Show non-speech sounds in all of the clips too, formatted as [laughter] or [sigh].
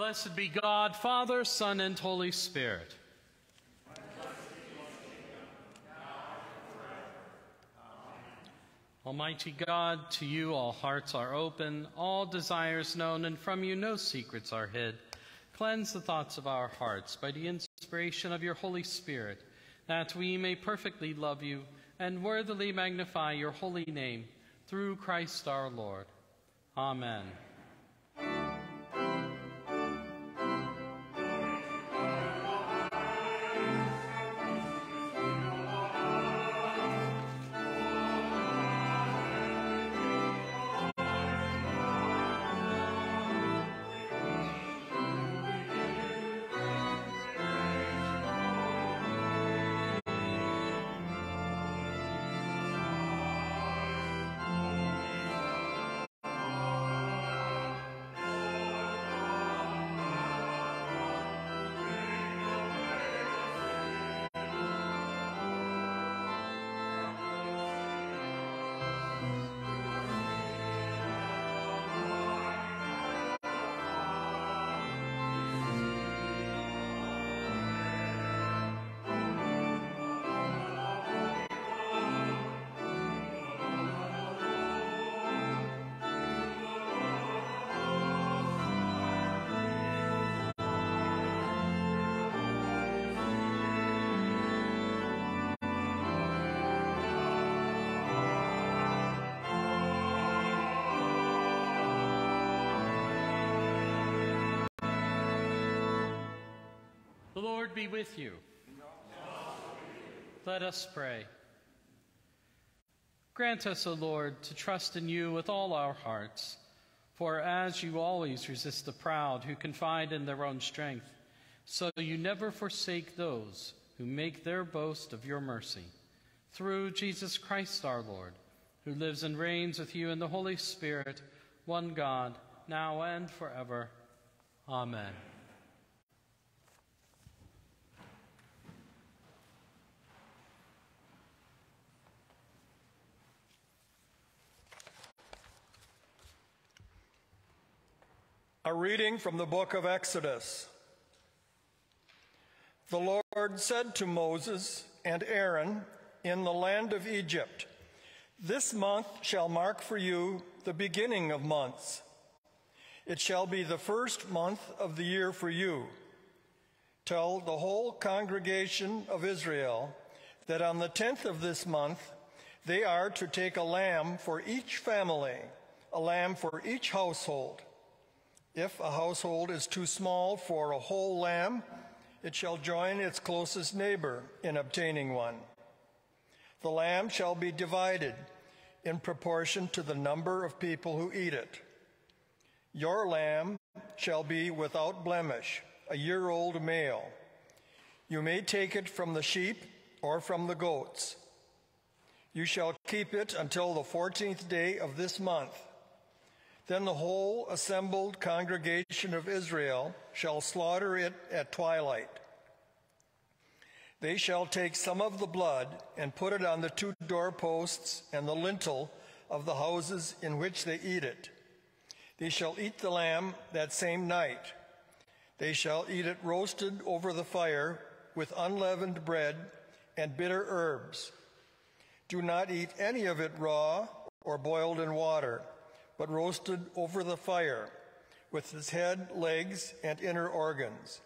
Blessed be God, Father, Son, and Holy Spirit. Almighty God, to you all hearts are open, all desires known, and from you no secrets are hid. Cleanse the thoughts of our hearts by the inspiration of your Holy Spirit, that we may perfectly love you and worthily magnify your holy name through Christ our Lord. Amen. The Lord be with you. Let us pray. Grant us, O Lord, to trust in you with all our hearts. For as you always resist the proud who confide in their own strength, so you never forsake those who make their boast of your mercy. Through Jesus Christ our Lord, who lives and reigns with you in the Holy Spirit, one God, now and forever. Amen. A reading from the book of Exodus. The Lord said to Moses and Aaron in the land of Egypt, This month shall mark for you the beginning of months. It shall be the first month of the year for you. Tell the whole congregation of Israel that on the tenth of this month they are to take a lamb for each family, a lamb for each household. If a household is too small for a whole lamb, it shall join its closest neighbor in obtaining one. The lamb shall be divided in proportion to the number of people who eat it. Your lamb shall be without blemish, a year old male. You may take it from the sheep or from the goats. You shall keep it until the fourteenth day of this month. Then the whole assembled congregation of Israel shall slaughter it at twilight. They shall take some of the blood and put it on the two doorposts and the lintel of the houses in which they eat it. They shall eat the lamb that same night. They shall eat it roasted over the fire with unleavened bread and bitter herbs. Do not eat any of it raw or boiled in water but roasted over the fire, with its head, legs, and inner organs.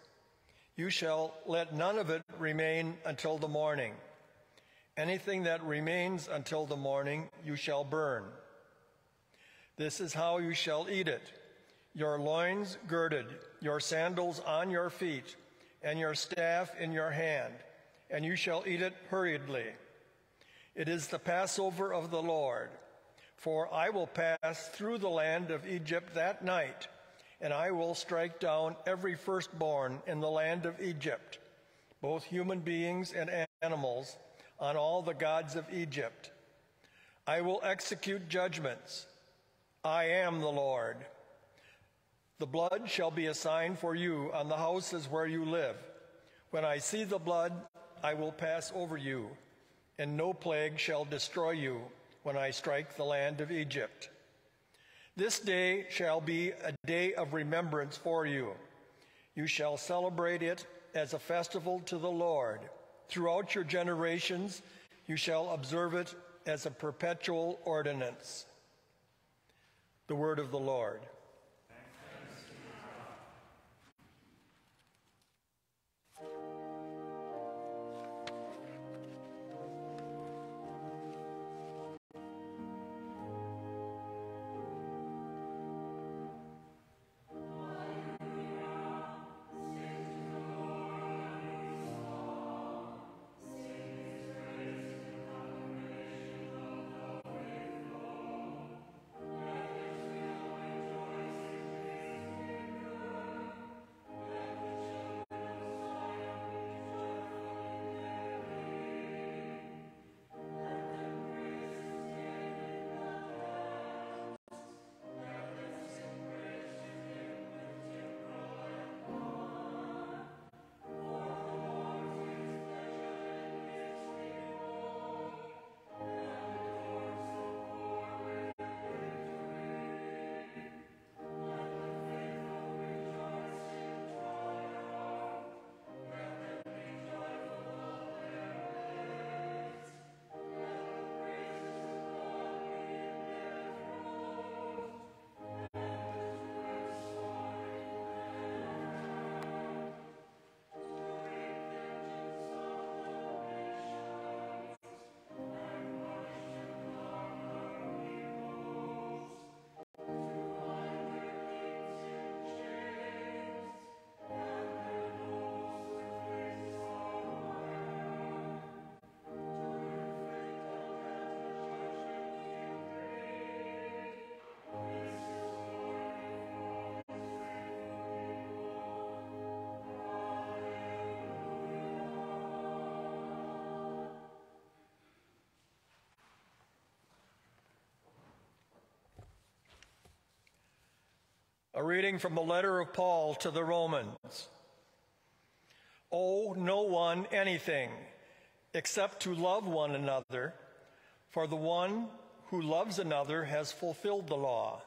You shall let none of it remain until the morning. Anything that remains until the morning you shall burn. This is how you shall eat it your loins girded, your sandals on your feet, and your staff in your hand, and you shall eat it hurriedly. It is the Passover of the Lord. For I will pass through the land of Egypt that night, and I will strike down every firstborn in the land of Egypt, both human beings and animals, on all the gods of Egypt. I will execute judgments. I am the Lord. The blood shall be a sign for you on the houses where you live. When I see the blood, I will pass over you, and no plague shall destroy you when I strike the land of Egypt. This day shall be a day of remembrance for you. You shall celebrate it as a festival to the Lord. Throughout your generations, you shall observe it as a perpetual ordinance. The word of the Lord. A reading from the letter of Paul to the Romans. Owe no one anything except to love one another, for the one who loves another has fulfilled the law.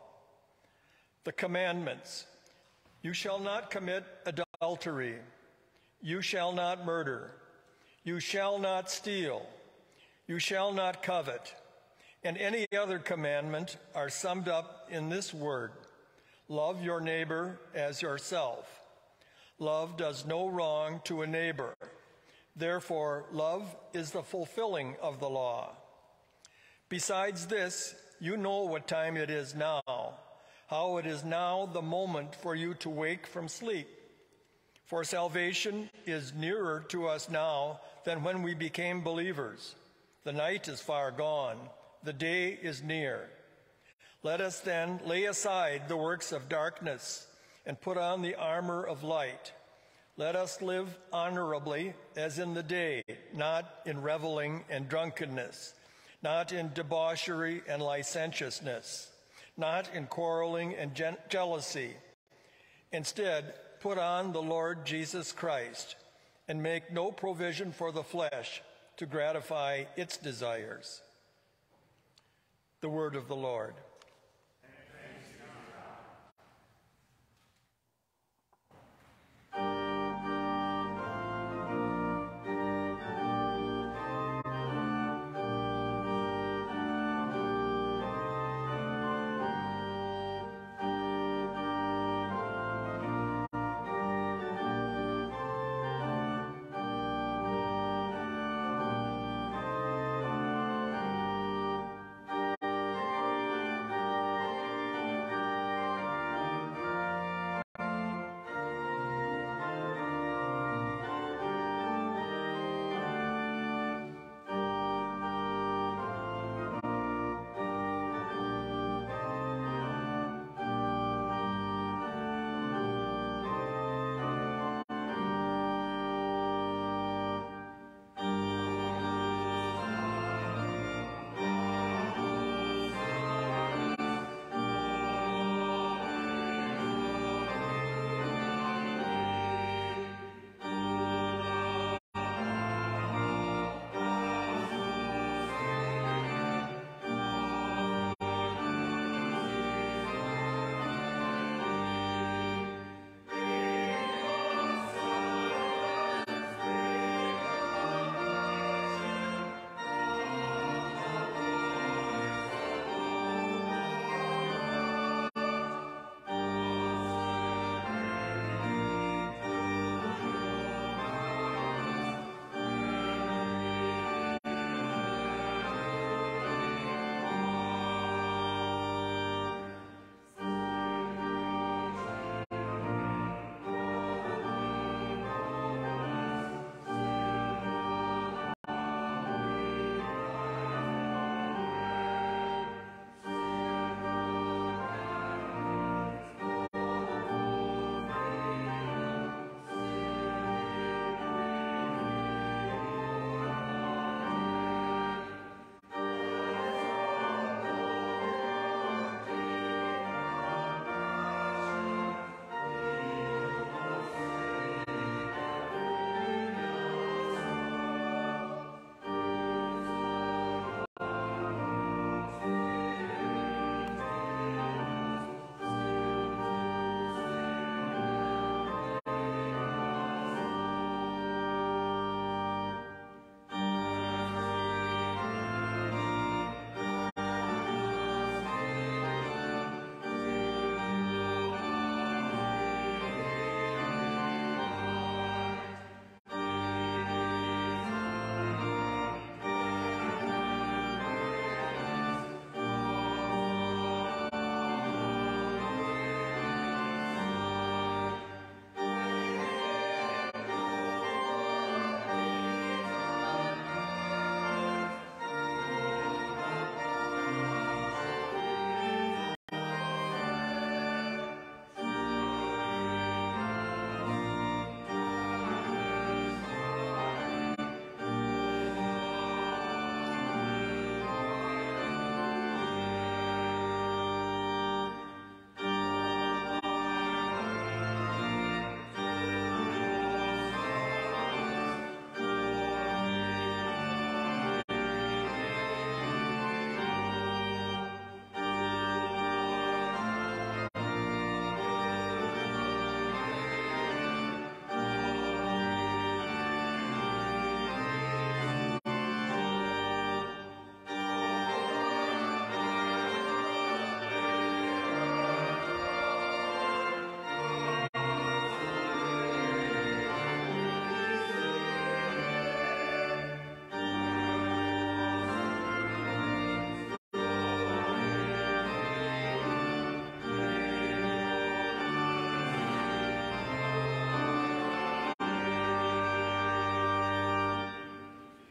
The commandments. You shall not commit adultery, you shall not murder, you shall not steal, you shall not covet, and any other commandment are summed up in this word Love your neighbor as yourself. Love does no wrong to a neighbor. Therefore, love is the fulfilling of the law. Besides this, you know what time it is now, how it is now the moment for you to wake from sleep. For salvation is nearer to us now than when we became believers. The night is far gone, the day is near. Let us then lay aside the works of darkness and put on the armor of light. Let us live honorably as in the day, not in reveling and drunkenness, not in debauchery and licentiousness, not in quarreling and jealousy. Instead, put on the Lord Jesus Christ and make no provision for the flesh to gratify its desires. The word of the Lord.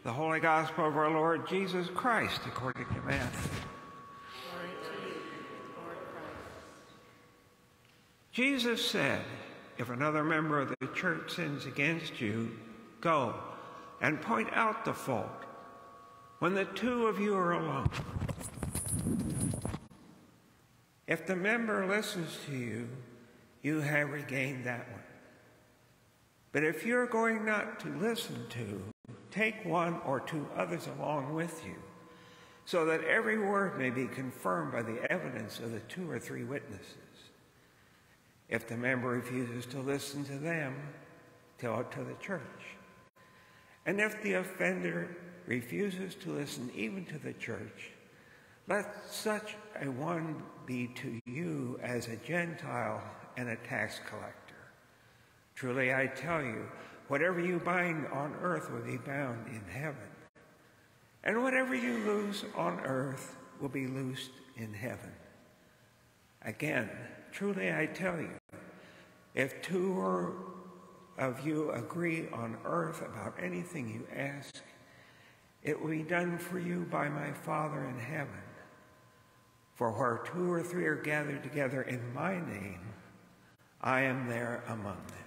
The Holy Gospel of our Lord Jesus Christ according to Matthew. Jesus said, If another member of the church sins against you, go and point out the fault when the two of you are alone. If the member listens to you, you have regained that one. But if you're going not to listen to, take one or two others along with you, so that every word may be confirmed by the evidence of the two or three witnesses. If the member refuses to listen to them, tell it to the church. And if the offender refuses to listen even to the church, let such a one be to you as a Gentile and a tax collector. Truly I tell you, whatever you bind on earth will be bound in heaven, and whatever you loose on earth will be loosed in heaven. Again, truly I tell you, if two of you agree on earth about anything you ask, it will be done for you by my Father in heaven. For where two or three are gathered together in my name, I am there among them.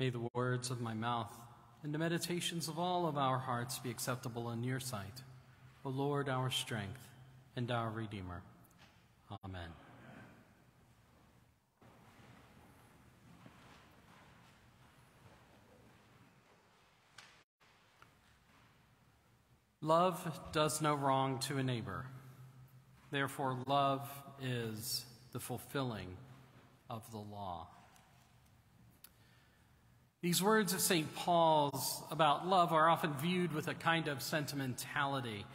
May the words of my mouth and the meditations of all of our hearts be acceptable in your sight, O Lord, our strength and our Redeemer. Amen. Love does no wrong to a neighbor. Therefore, love is the fulfilling of the law. These words of St. Paul's about love are often viewed with a kind of sentimentality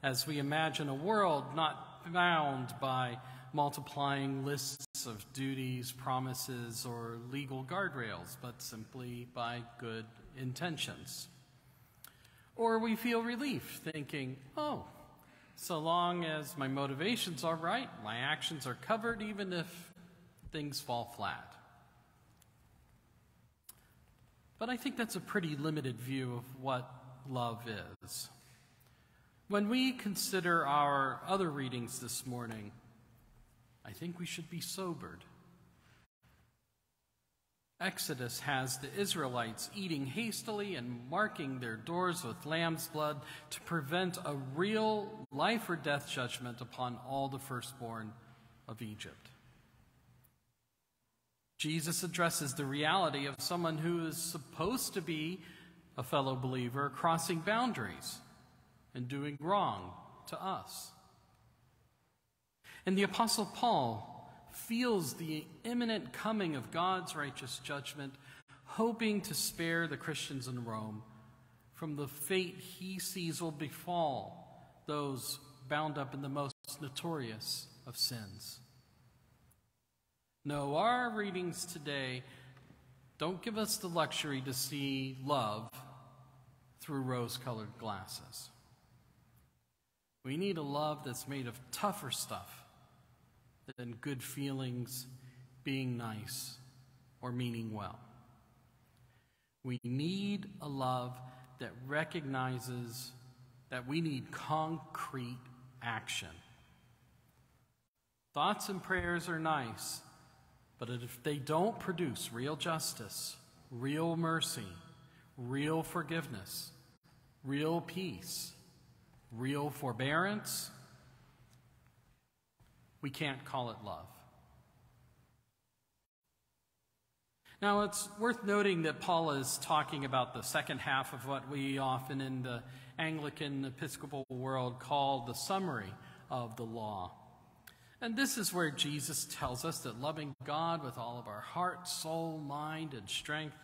as we imagine a world not bound by multiplying lists of duties, promises, or legal guardrails, but simply by good intentions. Or we feel relief thinking, oh, so long as my motivations are right, my actions are covered, even if things fall flat. But I think that's a pretty limited view of what love is. When we consider our other readings this morning, I think we should be sobered. Exodus has the Israelites eating hastily and marking their doors with lamb's blood to prevent a real life or death judgment upon all the firstborn of Egypt. Jesus addresses the reality of someone who is supposed to be a fellow believer crossing boundaries and doing wrong to us. And the Apostle Paul feels the imminent coming of God's righteous judgment, hoping to spare the Christians in Rome from the fate he sees will befall those bound up in the most notorious of sins. No, our readings today don't give us the luxury to see love through rose colored glasses. We need a love that's made of tougher stuff than good feelings, being nice, or meaning well. We need a love that recognizes that we need concrete action. Thoughts and prayers are nice, but if they don't produce real justice, real mercy, real forgiveness, real peace, real forbearance, we can't call it love. Now, it's worth noting that Paul is talking about the second half of what we often in the Anglican Episcopal world call the summary of the law. And this is where Jesus tells us that loving God with all of our heart, soul, mind, and strength,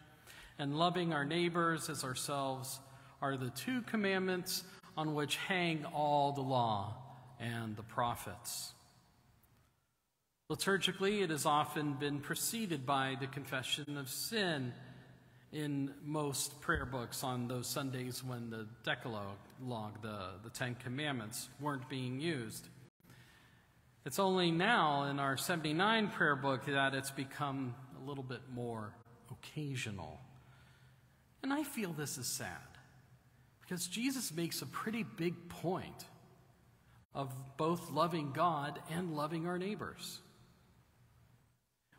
and loving our neighbors as ourselves are the two commandments on which hang all the law and the prophets. Liturgically, it has often been preceded by the confession of sin in most prayer books on those Sundays when the Decalogue, the, the Ten Commandments, weren't being used. It's only now in our 79 prayer book that it's become a little bit more occasional. And I feel this is sad because Jesus makes a pretty big point of both loving God and loving our neighbors.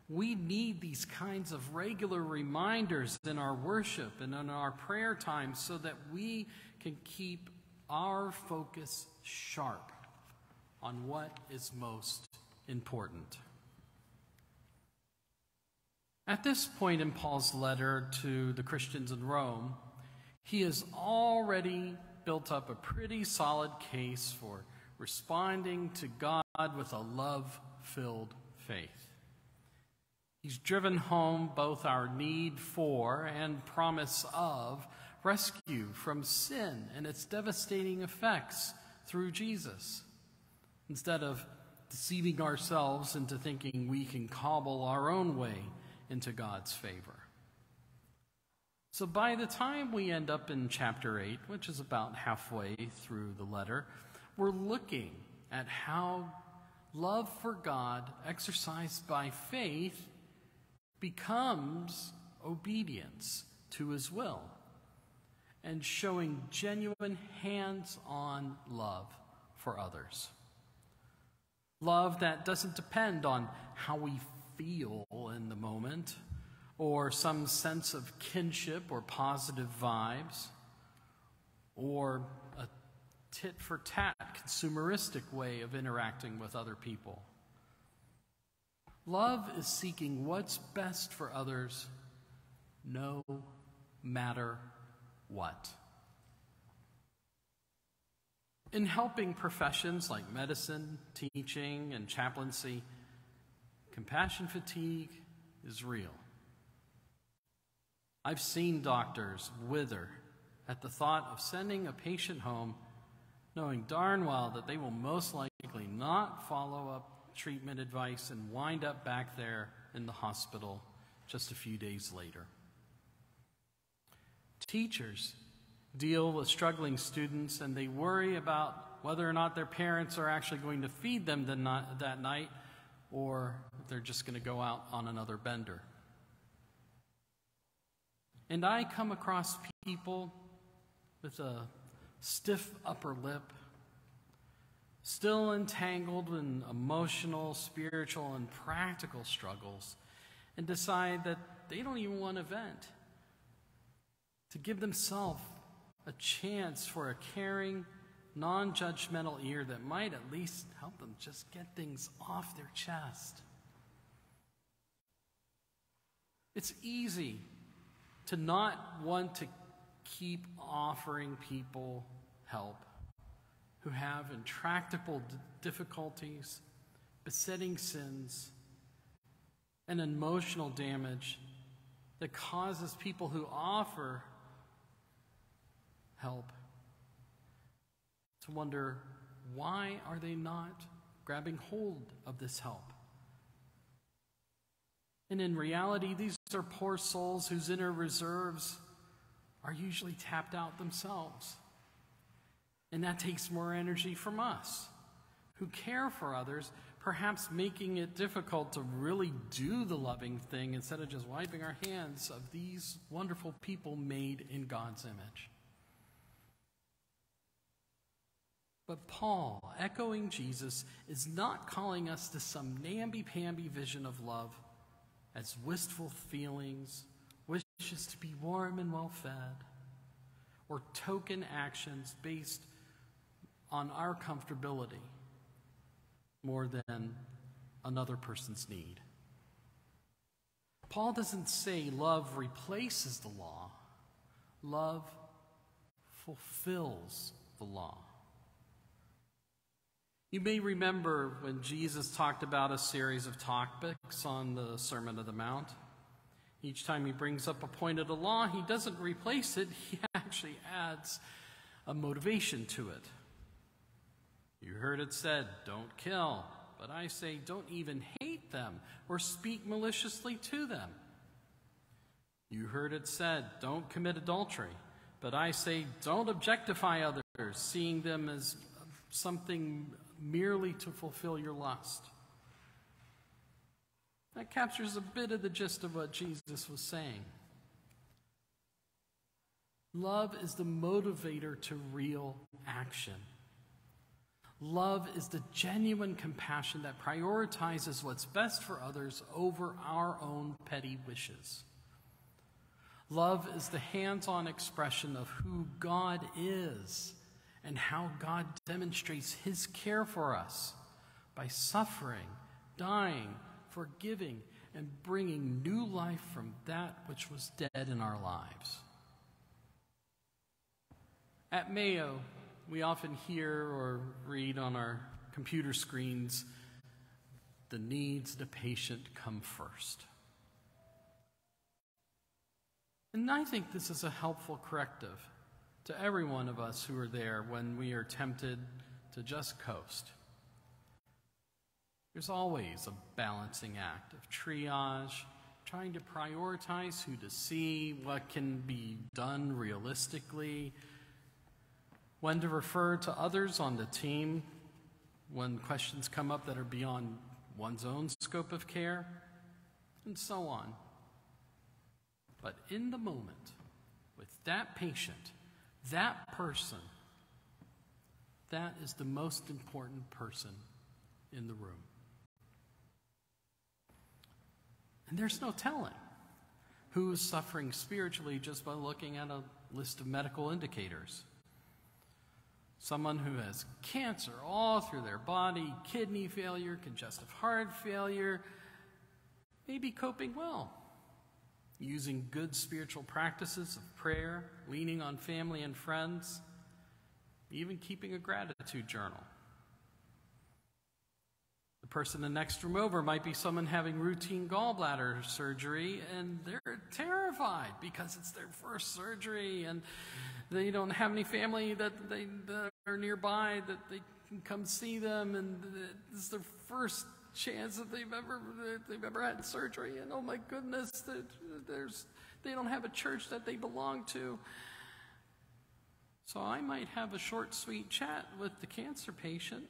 We need these kinds of regular reminders in our worship and in our prayer time so that we can keep our focus sharp on what is most important. At this point in Paul's letter to the Christians in Rome, he has already built up a pretty solid case for responding to God with a love filled faith. He's driven home both our need for and promise of rescue from sin and its devastating effects through Jesus. Instead of deceiving ourselves into thinking we can cobble our own way into God's favor. So by the time we end up in chapter 8, which is about halfway through the letter, we're looking at how love for God, exercised by faith, becomes obedience to his will and showing genuine hands on love for others. Love that doesn't depend on how we feel in the moment or some sense of kinship or positive vibes or a tit for tat consumeristic way of interacting with other people. Love is seeking what's best for others no matter what. In helping professions like medicine, teaching, and chaplaincy, compassion fatigue is real. I've seen doctors wither at the thought of sending a patient home knowing darn well that they will most likely not follow up treatment advice and wind up back there in the hospital just a few days later. Teachers deal with struggling students and they worry about whether or not their parents are actually going to feed them that night or they're just going to go out on another bender. And I come across people with a stiff upper lip still entangled in emotional, spiritual, and practical struggles, and decide that they don't even want to vent. To give themselves a chance for a caring, non judgmental ear that might at least help them just get things off their chest. It's easy to not want to keep offering people help who have intractable difficulties, besetting sins, and emotional damage that causes people who offer help to wonder why are they not grabbing hold of this help? And in reality, these are poor souls whose inner reserves are usually tapped out themselves. And that takes more energy from us who care for others, perhaps making it difficult to really do the loving thing instead of just wiping our hands of these wonderful people made in God's image. But Paul, echoing Jesus, is not calling us to some namby pamby vision of love as wistful feelings, wishes to be warm and well fed, or token actions based on our comfortability more than another person's need. Paul doesn't say love replaces the law, love fulfills the law. You may remember when Jesus talked about a series of topics on the Sermon of the Mount. Each time he brings up a point of the law, he doesn't replace it, [laughs] he actually adds a motivation to it. You heard it said, don't kill, but I say, don't even hate them or speak maliciously to them. You heard it said, don't commit adultery, but I say, don't objectify others, seeing them as something merely to fulfill your lust. That captures a bit of the gist of what Jesus was saying. Love is the motivator to real action. Love is the genuine compassion that prioritizes what's best for others over our own petty wishes. Love is the hands on expression of who God is and how God demonstrates his care for us by suffering, dying, forgiving, and bringing new life from that which was dead in our lives. At Mayo, we often hear or read on our computer screens the needs of the patient come first. And I think this is a helpful corrective to every one of us who are there when we are tempted to just coast. There's always a balancing act of triage, trying to prioritize who to see, what can be done realistically, when to refer to others on the team when questions come up that are beyond one's own scope of care, and so on. But in the moment, with that patient, that person, that is the most important person in the room. And there's no telling who is suffering spiritually just by looking at a list of medical indicators. Someone who has cancer all through their body, kidney failure, congestive heart failure, may be coping well using good spiritual practices of prayer, leaning on family and friends, even keeping a gratitude journal. The person the next room over might be someone having routine gallbladder surgery and they're terrified because it's their first surgery and they don't have any family that they that are nearby that they can come see them and is their first chance that they've ever they've ever had surgery. And oh my goodness that there's they don't have a church that they belong to. So i might have a short sweet chat with the cancer patient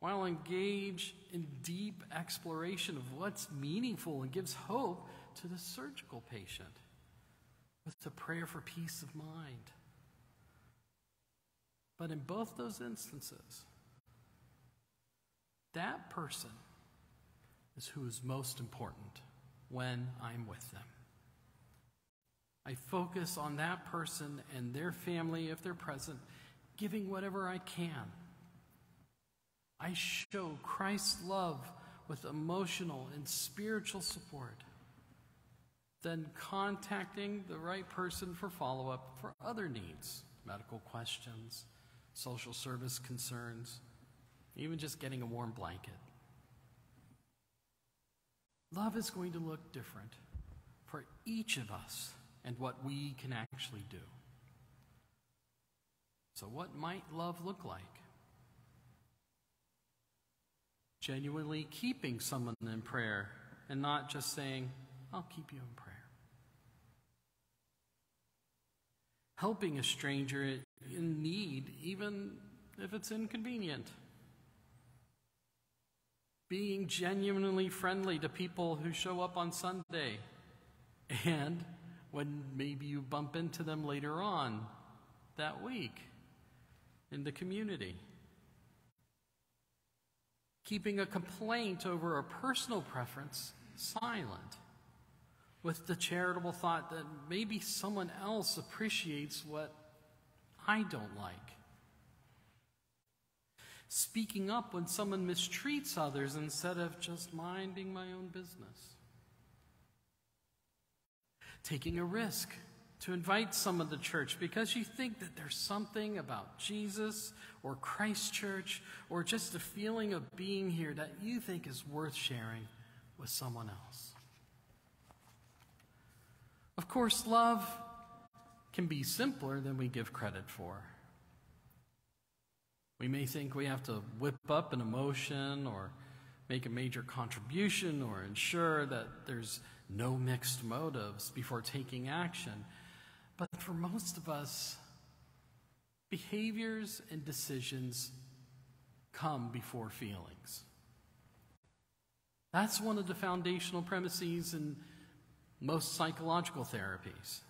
while engage in deep exploration of what's meaningful and gives hope to the surgical patient with the prayer for peace of mind. But in both those instances that person is who is most important when I'm with them. I focus on that person and their family if they're present, giving whatever I can. I show Christ's love with emotional and spiritual support, then contacting the right person for follow up for other needs, medical questions, social service concerns even just getting a warm blanket. Love is going to look different for each of us and what we can actually do. So, what might love look like? Genuinely keeping someone in prayer and not just saying, I'll keep you in prayer. Helping a stranger in need, even if it's inconvenient being genuinely friendly to people who show up on Sunday, and when maybe you bump into them later on that week in the community. Keeping a complaint over a personal preference silent with the charitable thought that maybe someone else appreciates what I don't like speaking up when someone mistreats others instead of just minding my own business. taking a risk to invite someone to church because you think that there's something about Jesus or Christ Church or just a feeling of being here that you think is worth sharing with someone else. Of course, love can be simpler than we give credit for. We may think we have to whip up an emotion or make a major contribution or ensure that there's no mixed motives before taking action. But for most of us, behaviors and decisions come before feelings. That's one of the foundational premises in most psychological therapies.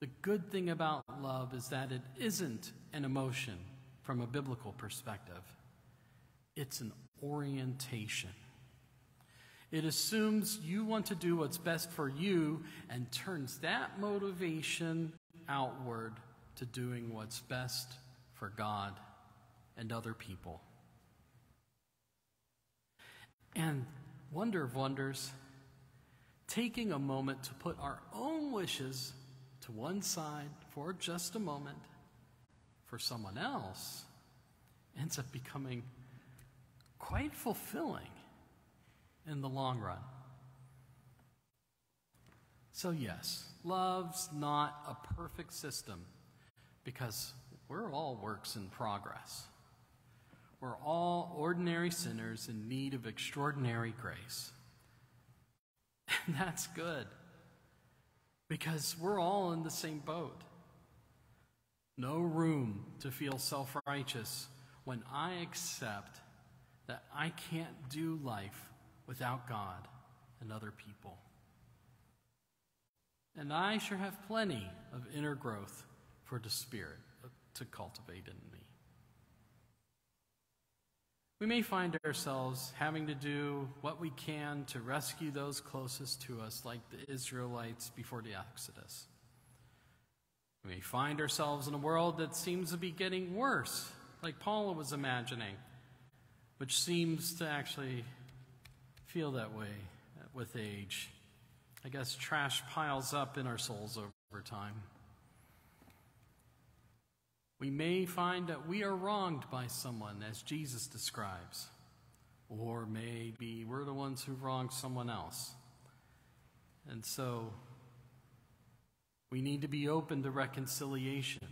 The good thing about love is that it isn't an emotion from a biblical perspective, it's an orientation. It assumes you want to do what's best for you and turns that motivation outward to doing what's best for God and other people. And wonder of wonders, taking a moment to put our own wishes to one side for just a moment for someone else ends up becoming quite fulfilling in the long run. So, yes, love's not a perfect system because we're all works in progress. We're all ordinary sinners in need of extraordinary grace. [laughs] And that's good because we're all in the same boat. No room to feel self righteous when I accept that I can't do life without God and other people. And I sure have plenty of inner growth for the Spirit to cultivate in me. We may find ourselves having to do what we can to rescue those closest to us, like the Israelites before the Exodus. We may find ourselves in a world that seems to be getting worse, like Paula was imagining, which seems to actually feel that way with age. I guess trash piles up in our souls over time. We may find that we are wronged by someone, as Jesus describes, or maybe we're the ones who wronged someone else. And so we need to be open to reconciliation.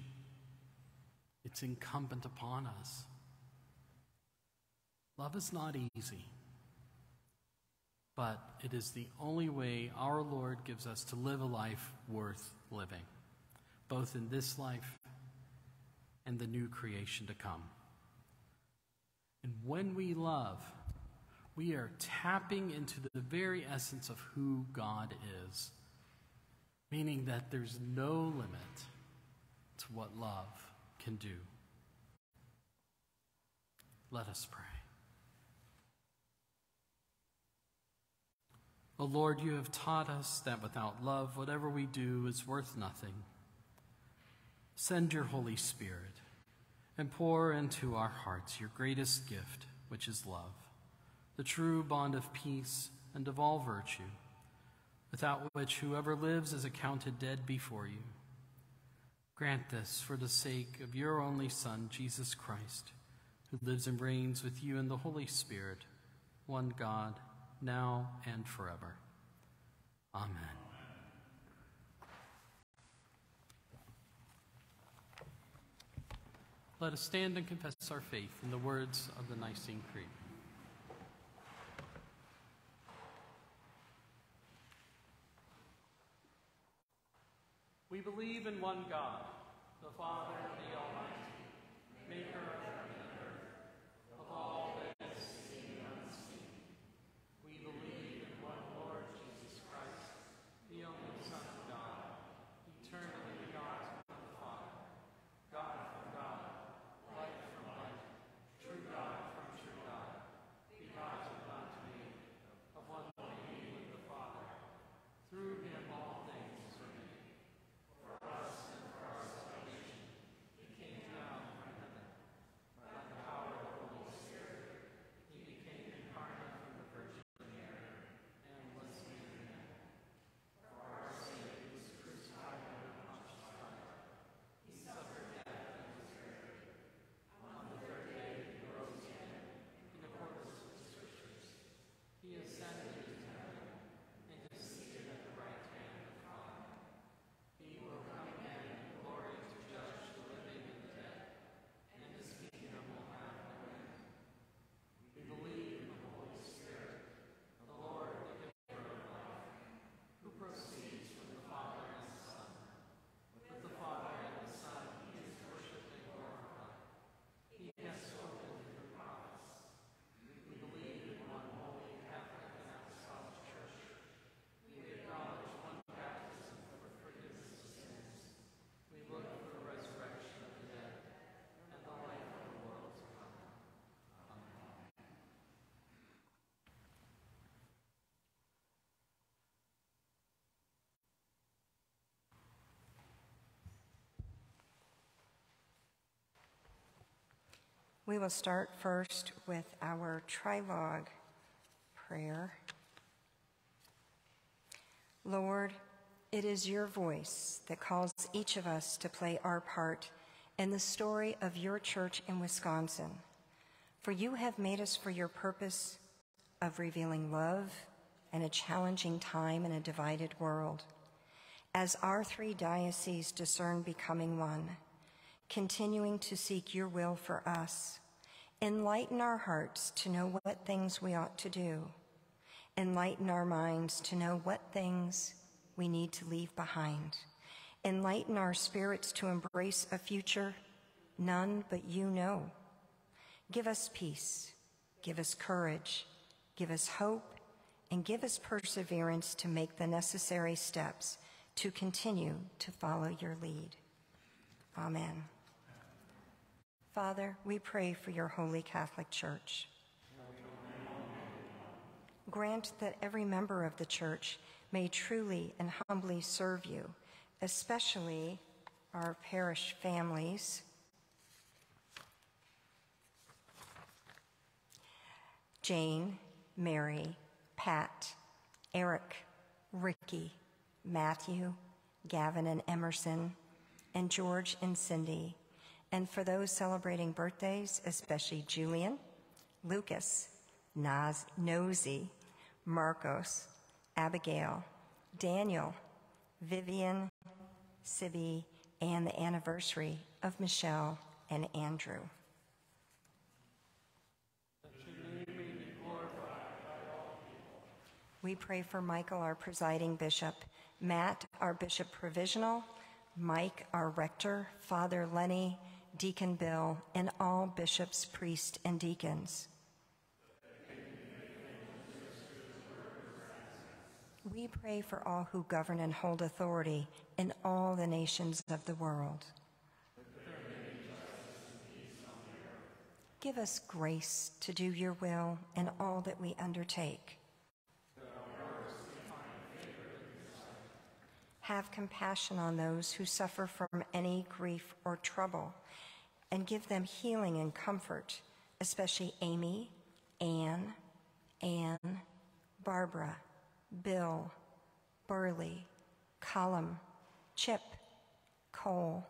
It's incumbent upon us. Love is not easy but it is the only way our Lord gives us to live a life worth living, both in this life and the new creation to come. And when we love, we are tapping into the very essence of who God is, meaning that there's no limit to what love can do. Let us pray. O Lord, you have taught us that without love, whatever we do is worth nothing. Send your Holy Spirit and pour into our hearts your greatest gift, which is love, the true bond of peace and of all virtue, without which whoever lives is accounted dead before you. Grant this for the sake of your only Son, Jesus Christ, who lives and reigns with you in the Holy Spirit, one God now and forever. Amen. Let us stand and confess our faith in the words of the Nicene Creed. We believe in one God, the Father, the Almighty, maker of We will start first with our trilogue prayer. Lord, it is your voice that calls each of us to play our part in the story of your church in Wisconsin. For you have made us for your purpose of revealing love in a challenging time in a divided world. As our three dioceses discern becoming one, continuing to seek your will for us, enlighten our hearts to know what things we ought to do, enlighten our minds to know what things we need to leave behind, enlighten our spirits to embrace a future none but you know. Give us peace, give us courage, give us hope, and give us perseverance to make the necessary steps to continue to follow your lead. Amen. Father, we pray for your holy Catholic Church. Grant that every member of the church may truly and humbly serve you, especially our parish families. Jane, Mary, Pat, Eric, Ricky, Matthew, Gavin and Emerson, and George and Cindy. And for those celebrating birthdays, especially Julian, Lucas, Naz, Nosy, Marcos, Abigail, Daniel, Vivian, Sibby, and the anniversary of Michelle and Andrew. We pray for Michael, our presiding bishop, Matt, our bishop provisional, Mike, our rector, Father Lenny, Deacon Bill, and all bishops, priests, and deacons. We pray for all who govern and hold authority in all the nations of the world. Give us grace to do your will in all that we undertake. Have compassion on those who suffer from any grief or trouble, and give them healing and comfort, especially Amy, Anne, Anne, Barbara, Bill, Burley, Colum, Chip, Cole,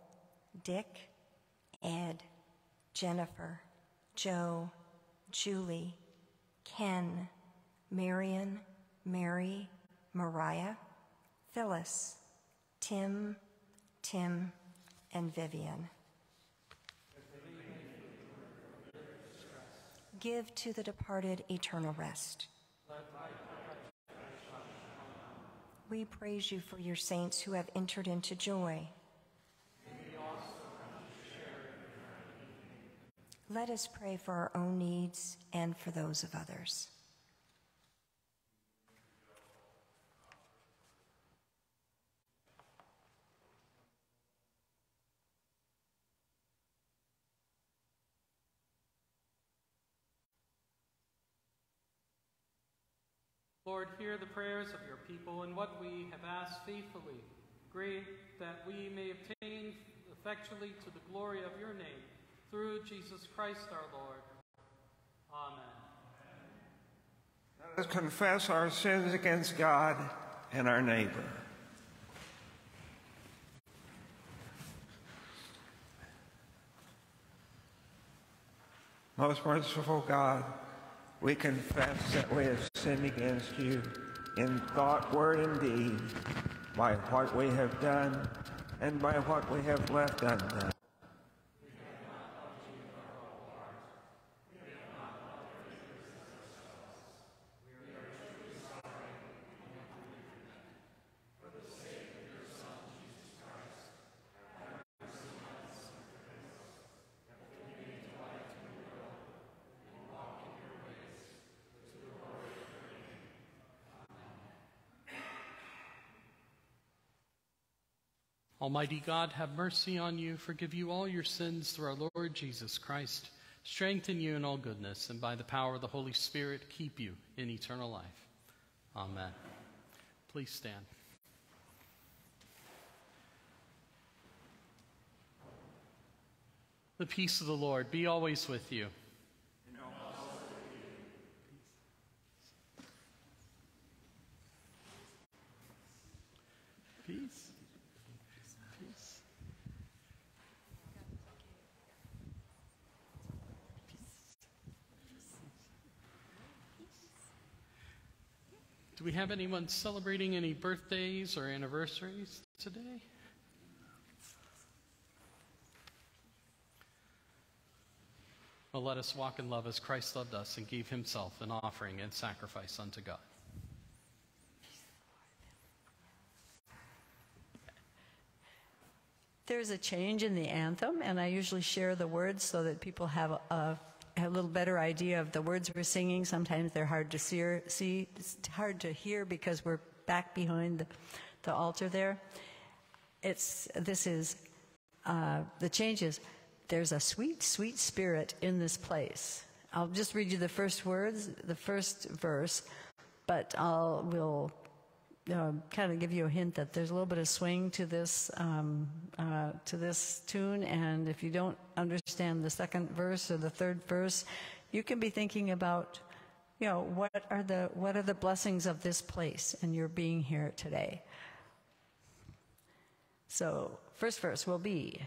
Dick, Ed, Jennifer, Joe, Julie, Ken, Marion, Mary, Mariah, Phyllis, Tim, Tim, and Vivian. Give to the departed eternal rest. We praise you for your saints who have entered into joy. Let us pray for our own needs and for those of others. Lord, hear the prayers of your people and what we have asked faithfully. Grant that we may obtain effectually to the glory of your name, through Jesus Christ our Lord. Amen. Let us confess our sins against God and our neighbor. Most merciful God, we confess that we have sinned against you in thought, word, and deed, by what we have done and by what we have left undone. Almighty God, have mercy on you, forgive you all your sins through our Lord Jesus Christ, strengthen you in all goodness, and by the power of the Holy Spirit, keep you in eternal life. Amen. Please stand. The peace of the Lord be always with you. Peace. Peace. Do we have anyone celebrating any birthdays or anniversaries today? Well, let us walk in love as Christ loved us and gave himself an offering and sacrifice unto God. There's a change in the anthem, and I usually share the words so that people have a, a, a little better idea of the words we're singing. Sometimes they're hard to see, see hard to hear because we're back behind the, the altar there. It's this is uh, the changes. There's a sweet, sweet spirit in this place. I'll just read you the first words, the first verse, but I'll will uh, kind of give you a hint that there's a little bit of swing to this um, uh, to this tune, and if you don't understand the second verse or the third verse, you can be thinking about, you know, what are the what are the blessings of this place and your being here today. So, first verse will be,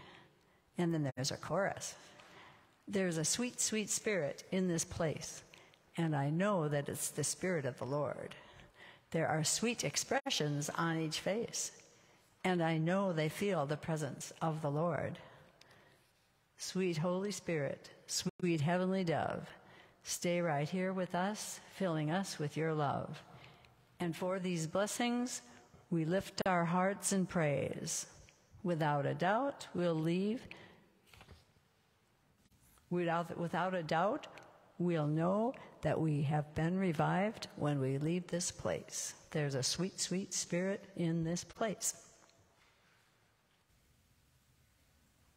and then there's a chorus. There's a sweet, sweet spirit in this place, and I know that it's the spirit of the Lord. There are sweet expressions on each face, and I know they feel the presence of the Lord. Sweet Holy Spirit, sweet Heavenly Dove, stay right here with us, filling us with your love. And for these blessings, we lift our hearts in praise. Without a doubt, we'll leave. Without, without a doubt, we'll know that we have been revived when we leave this place. There's a sweet, sweet spirit in this place.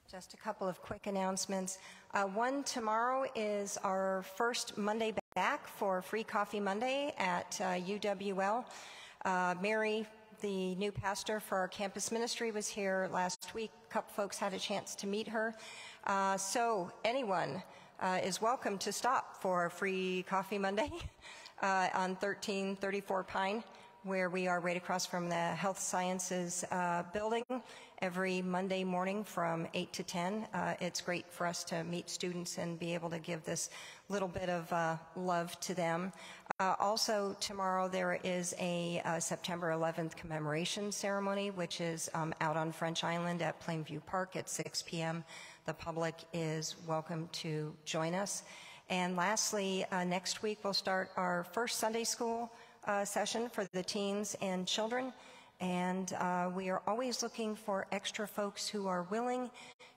Just a couple of quick announcements. Uh, one tomorrow is our first Monday back for Free Coffee Monday at uh, UWL. Uh, Mary, the new pastor for our campus ministry, was here last week. Couple folks had a chance to meet her. Uh, so, anyone uh, is welcome to stop for Free Coffee Monday [laughs] uh, on 1334 Pine where we are right across from the Health Sciences uh, building every Monday morning from 8 to 10. Uh, it's great for us to meet students and be able to give this little bit of uh, love to them. Uh, also, tomorrow there is a September 11th commemoration ceremony, which is um, out on French Island at Plainview Park at 6 p.m. The public is welcome to join us. And lastly, uh, next week we'll start our first Sunday school uh, session for the teens and children. And uh, we are always looking for extra folks who are willing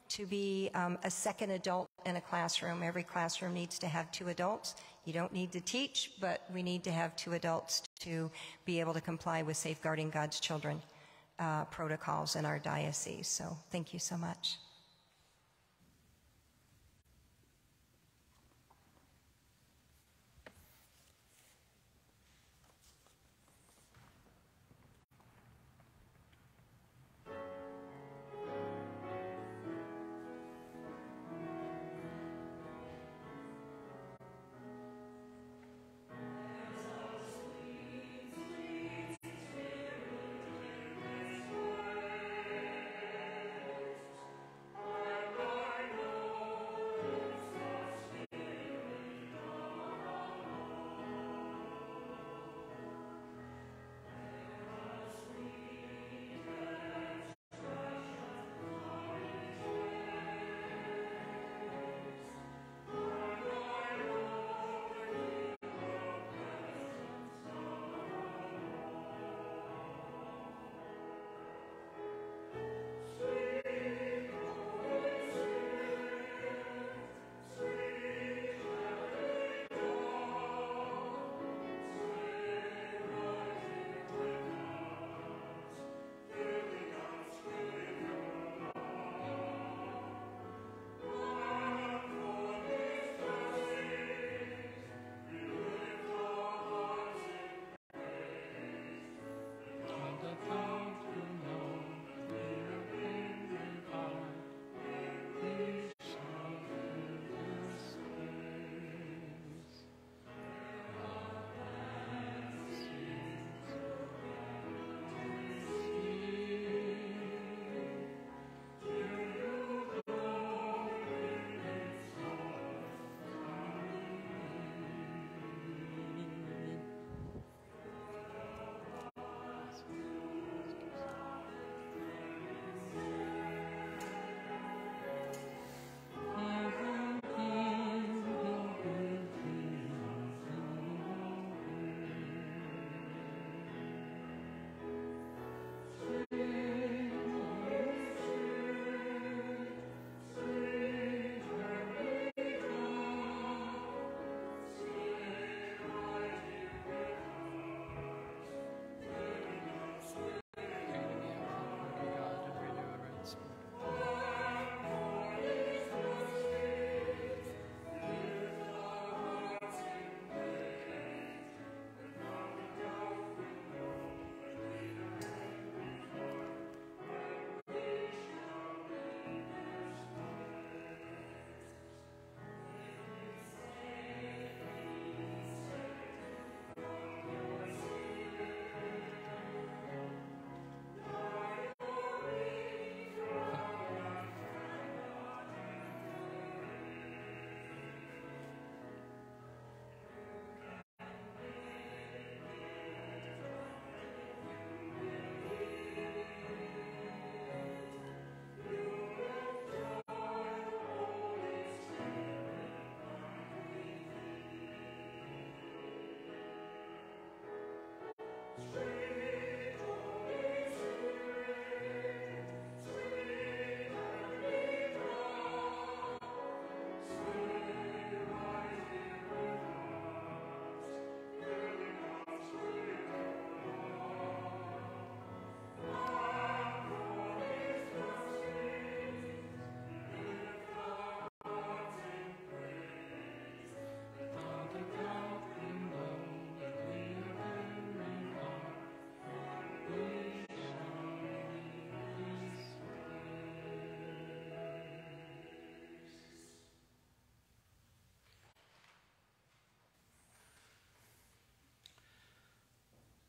to be um, a second adult in a classroom. Every classroom needs to have two adults. You don't need to teach, but we need to have two adults to be able to comply with safeguarding God's children uh, protocols in our diocese. So thank you so much.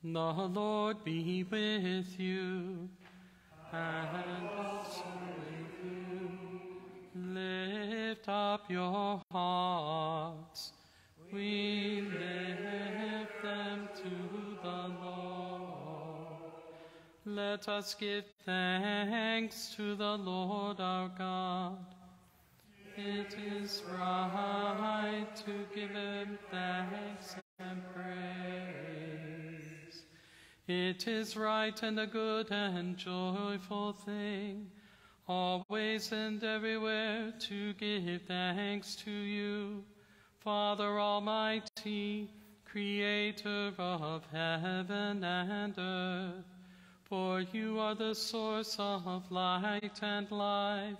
The Lord be with you and also with you. Lift up your hearts. We lift them to the Lord. Let us give thanks to the Lord our God. It is right to give him thanks It is right and a good and joyful thing, always and everywhere to give thanks to you, Father Almighty, Creator of heaven and earth. For you are the source of light and life.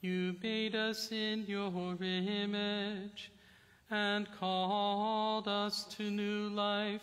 You made us in your image and called us to new life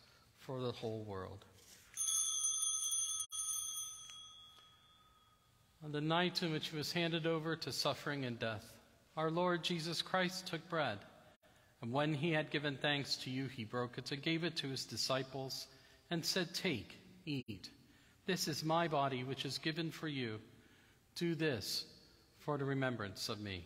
for the whole world. On the night in which he was handed over to suffering and death, our Lord Jesus Christ took bread, and when he had given thanks to you, he broke it and gave it to his disciples, and said, Take, eat. This is my body, which is given for you. Do this for the remembrance of me.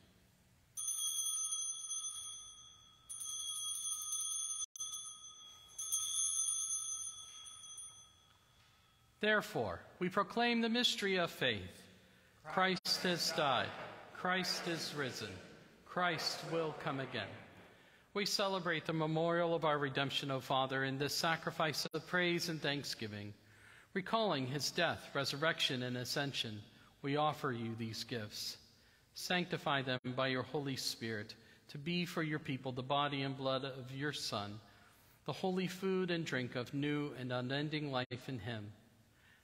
Therefore, we proclaim the mystery of faith. Christ has died. Christ is risen. Christ will come again. We celebrate the memorial of our redemption, O Father, in this sacrifice of praise and thanksgiving. Recalling his death, resurrection, and ascension, we offer you these gifts. Sanctify them by your Holy Spirit to be for your people the body and blood of your Son, the holy food and drink of new and unending life in him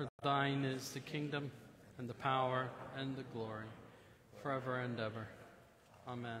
For thine is the kingdom, and the power, and the glory, forever and ever. Amen.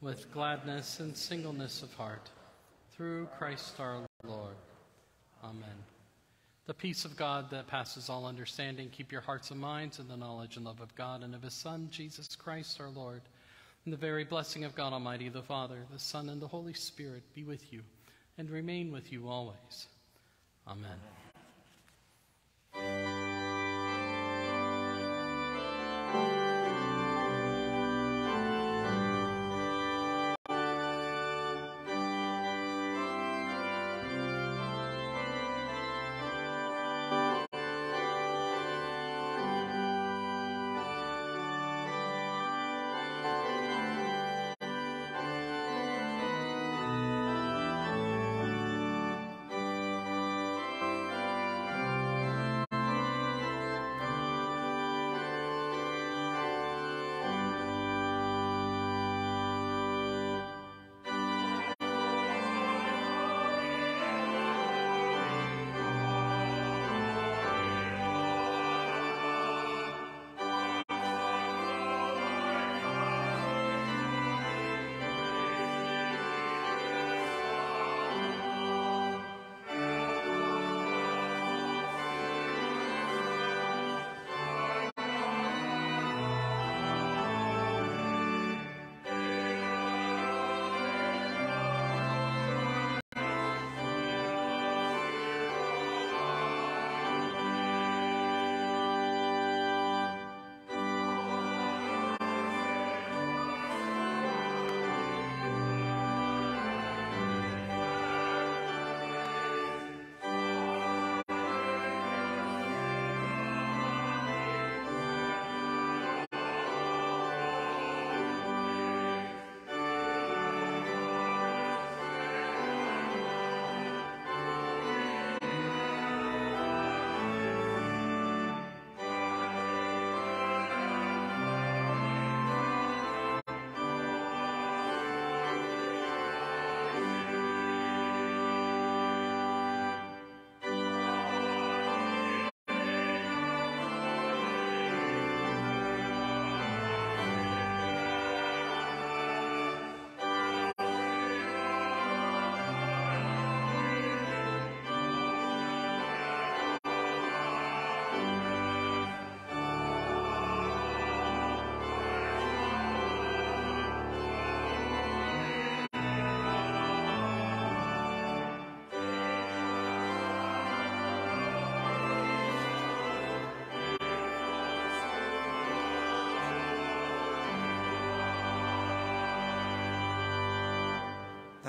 with gladness and singleness of heart, through Christ our Lord. Amen. The peace of God that passes all understanding, keep your hearts and minds in the knowledge and love of God and of his Son, Jesus Christ our Lord. And the very blessing of God Almighty, the Father, the Son, and the Holy Spirit be with you and remain with you always. Amen.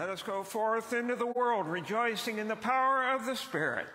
Let us go forth into the world rejoicing in the power of the Spirit.